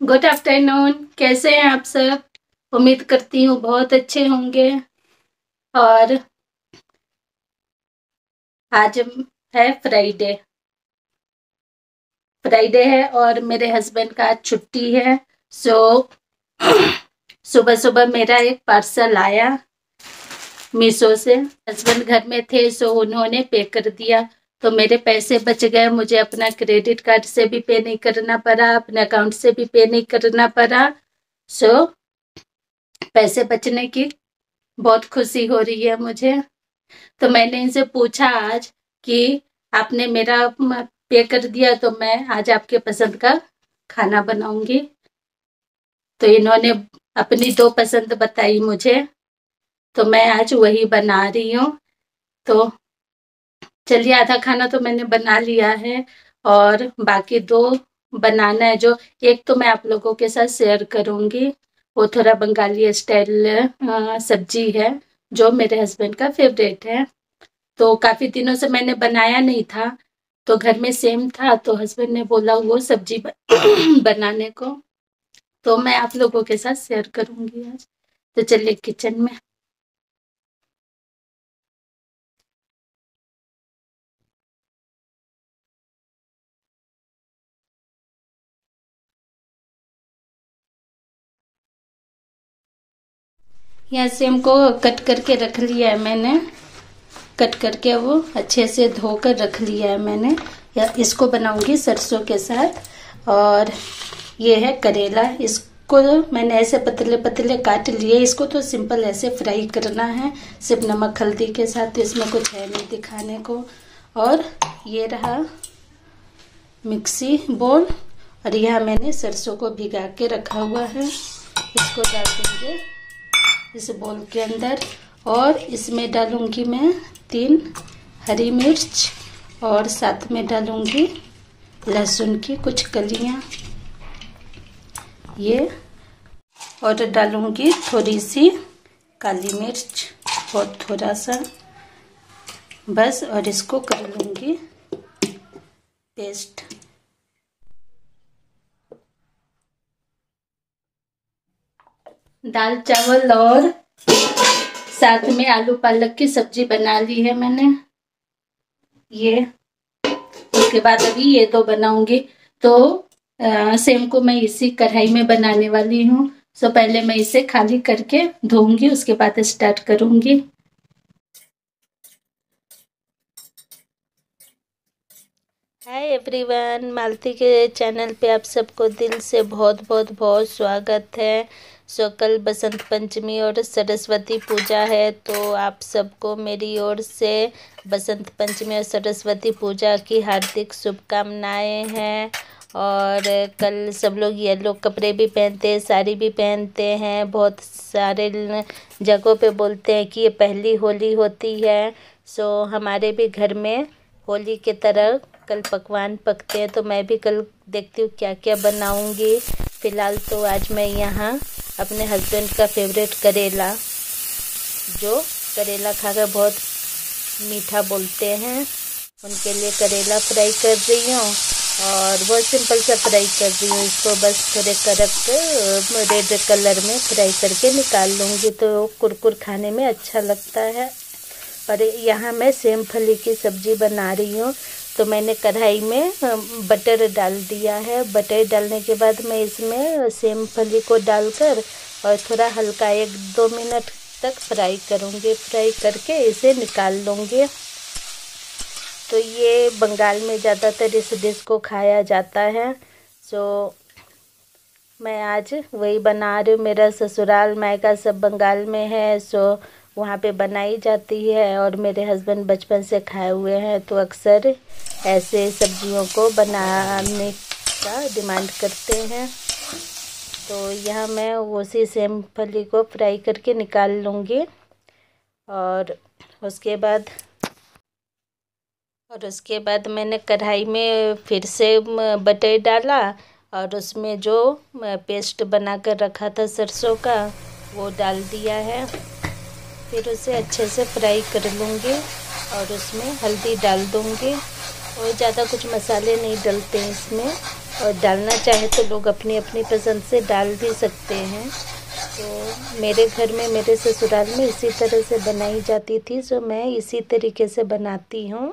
Good afternoon कैसे हैं आप सब? उम्मीद करती हूँ बहुत अच्छे होंगे। और आज है फ्राइडे फ्राइडे है और मेरे हस्बैंड का आज छुट्टी है। सो सुबह सुबह मेरा एक पार्सल आया मीशो से। हस्बैंड घर में थे सो उन्होंने पे कर दिया। तो मेरे पैसे बच गए मुझे अपना क्रेडिट कार्ड से भी पे नहीं करना पड़ा अपने अकाउंट से भी पे नहीं करना पड़ा। सो so, पैसे बचने की बहुत खुशी हो रही है मुझे। तो मैंने इनसे पूछा आज कि आपने मेरा पे कर दिया तो मैं आज आपके पसंद का खाना बनाऊँगी। तो इन्होंने अपनी दो पसंद बताई मुझे तो मैं आज वही बना रही हूँ। तो चलिए आधा खाना तो मैंने बना लिया है और बाकी दो बनाना है जो एक तो मैं आप लोगों के साथ शेयर करूँगी। वो थोड़ा बंगाली स्टाइल सब्ज़ी है जो मेरे हस्बैंड का फेवरेट है। तो काफ़ी दिनों से मैंने बनाया नहीं था तो घर में सेम था तो हस्बैंड ने बोला वो सब्ज़ी बनाने को। तो मैं आप लोगों के साथ शेयर करूँगी आज। तो चलिए किचन में। यहाँ सेम को कट करके रख लिया है मैंने। कट करके वो अच्छे से धोकर रख लिया है मैंने। या इसको बनाऊँगी सरसों के साथ। और ये है करेला। इसको मैंने ऐसे पतले पतले काट लिए। इसको तो सिंपल ऐसे फ्राई करना है। सिर्फ़ नमक, हल्दी के साथ। तो इसमें कुछ है नहीं दिखाने को। और ये रहा मिक्सी बोल। और यह मैंने सरसों को भिगा के रखा हुआ है। इसको डाल देंगे। इस बोल के अंदर और इसमें डालूँगी मैं तीन हरी मिर्च और साथ में डालूँगी लहसुन की कुछ कलियाँ। ये और डालूँगी थोड़ी सी काली मिर्च और थोड़ा सा बस और इसको कर लूँगी पेस्ट दाल चावल और साथ में आलू पालक की सब्ज़ी बना ली है मैंने। ये। उसके बाद अभी ये दो बनाऊँगी। तो आ, सेम को मैं इसी कढ़ाई में बनाने वाली हूँ। सो पहले मैं इसे खाली करके धोऊँगी उसके बाद स्टार्ट करूँगी। हाय एवरीवन मालती के चैनल पे आप सबको दिल से बहुत बहुत बहुत स्वागत है। सो कल बसंत पंचमी और सरस्वती पूजा है तो आप सबको मेरी ओर से बसंत पंचमी और सरस्वती पूजा की हार्दिक शुभकामनाएँ हैं। और कल सब लोग येलो कपड़े भी पहनते हैं, साड़ी भी पहनते हैं। बहुत सारे जगहों पे बोलते हैं कि ये पहली होली होती है। सो हमारे भी घर में होली के तरह कल पकवान पकते हैं तो मैं भी कल देखती हूँ क्या क्या बनाऊँगी। फ़िलहाल तो आज मैं यहाँ अपने हस्बैंड का फेवरेट करेला, जो करेला खाकर बहुत मीठा बोलते हैं, उनके लिए करेला फ्राई कर रही हूँ और बहुत सिंपल सा फ्राई कर रही हूँ। इसको बस थोड़े करक रेड कलर में फ्राई करके निकाल लूँगी तो कुरकुर खाने में अच्छा लगता है। और यहाँ मैं सेम फली की सब्ज़ी बना रही हूँ। तो मैंने कढ़ाई में बटर डाल दिया है। बटर डालने के बाद मैं इसमें सेम फली को डालकर और थोड़ा हल्का एक दो मिनट तक फ्राई करूँगी। फ्राई करके इसे निकाल लूँगी। तो ये बंगाल में ज़्यादातर इस डिश को खाया जाता है। सो, मैं आज वही बना रही हूँ। मेरा ससुराल मायका सब बंगाल में है। सो वहाँ पे बनाई जाती है और मेरे हस्बैंड बचपन से खाए हुए हैं तो अक्सर ऐसे सब्जियों को बनाने का डिमांड करते हैं। तो यह मैं उसी सेम फली को फ्राई करके निकाल लूँगी और उसके बाद, और उसके बाद मैंने कढ़ाई में फिर से बटर डाला और उसमें जो पेस्ट बना कर रखा था सरसों का, वो डाल दिया है। फिर उसे अच्छे से फ्राई कर लूँगी और उसमें हल्दी डाल दूँगी। और ज़्यादा कुछ मसाले नहीं डलते हैं इसमें। और डालना चाहे तो लोग अपनी अपनी पसंद से डाल भी सकते हैं। तो मेरे घर में, मेरे ससुराल में इसी तरह से बनाई जाती थी, जो मैं इसी तरीके से बनाती हूँ।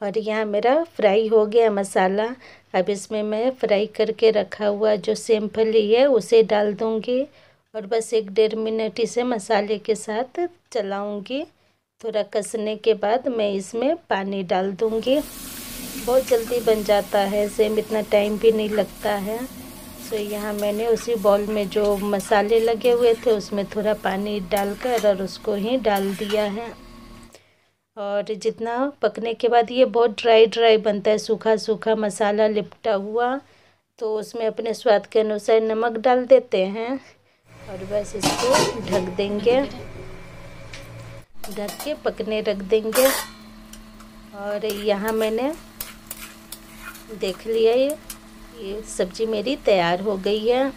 और यहाँ मेरा फ्राई हो गया मसाला। अब इसमें मैं फ्राई करके रखा हुआ जो सिंपली है, उसे डाल दूँगी। और बस एक डेढ़ मिनट इसे मसाले के साथ चलाऊँगी। थोड़ा कसने के बाद मैं इसमें पानी डाल दूँगी। बहुत जल्दी बन जाता है सेम इतना टाइम भी नहीं लगता है। सो यहाँ मैंने उसी बॉल में जो मसाले लगे हुए थे, उसमें थोड़ा पानी डालकर और उसको ही डाल दिया है। और जितना पकने के बाद ये बहुत ड्राई ड्राई बनता है, सूखा सूखा मसाला लिपटा हुआ तो उसमें अपने स्वाद के अनुसार नमक डाल देते हैं। और बस इसको ढक देंगे। ढक के पकने रख देंगे। और यहाँ मैंने देख लिया ये ये सब्ज़ी मेरी तैयार हो गई है।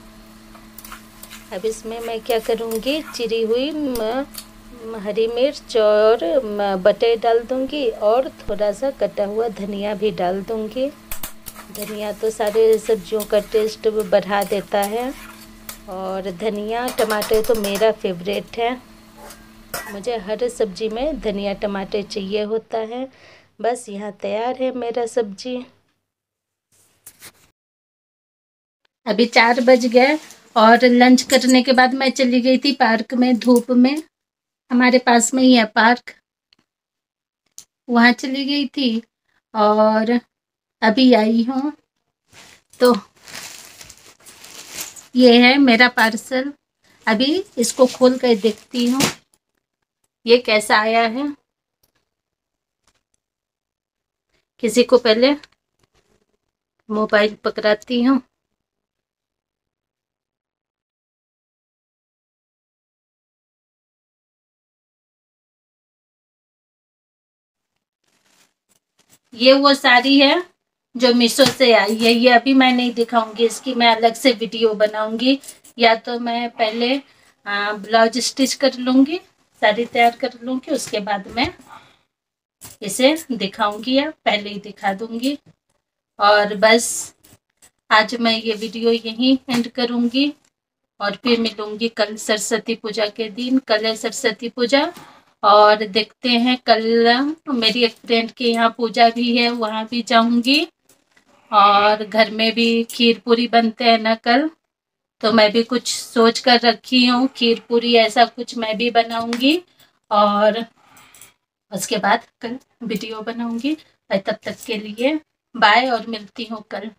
अब इसमें मैं क्या करूँगी? चिरी हुई हरी मिर्च और बटर डाल दूँगी और थोड़ा सा कटा हुआ धनिया भी डाल दूँगी। धनिया तो सारे सब्जियों का टेस्ट बढ़ा देता है। और धनिया, टमाटर तो मेरा फेवरेट है। मुझे हर सब्ज़ी में धनिया, टमाटर चाहिए होता है। बस यहाँ तैयार है मेरा सब्ज़ी। अभी चार बज गए और लंच करने के बाद मैं चली गई थी पार्क में, धूप में। हमारे पास में ही है पार्क। वहाँ चली गई थी और अभी आई हूँ। तो ये है मेरा पार्सल अभी इसको खोल कर देखती हूँ. ये कैसा आया है? किसी को पहले मोबाइल पकड़ाती हूँ. ये वो साड़ी है. जो मीशो से आई है, ये अभी मैं नहीं दिखाऊँगी इसकी, मैं अलग से वीडियो बनाऊँगी। या तो मैं पहले ब्लाउज स्टिच कर लूँगी, साड़ी तैयार कर लूँगी, उसके बाद मैं इसे दिखाऊँगी या पहले ही दिखा दूँगी। और बस, आज मैं ये वीडियो यहीं एंड करूँगी। और फिर मिलूँगी कल सरस्वती पूजा के दिन, कल है सरस्वती पूजा। और देखते हैं, कल मेरी एक फ्रेंड के यहाँ पूजा भी है, वहाँ भी जाऊँगी। और घर में भी खीर पूरी बनते हैं ना कल तो मैं भी कुछ सोच कर रखी हूँ, खीर पूरी ऐसा कुछ मैं भी बनाऊँगी और उसके बाद कल वीडियो बनाऊँगी। तब तक के लिए बाय और मिलती हूँ कल।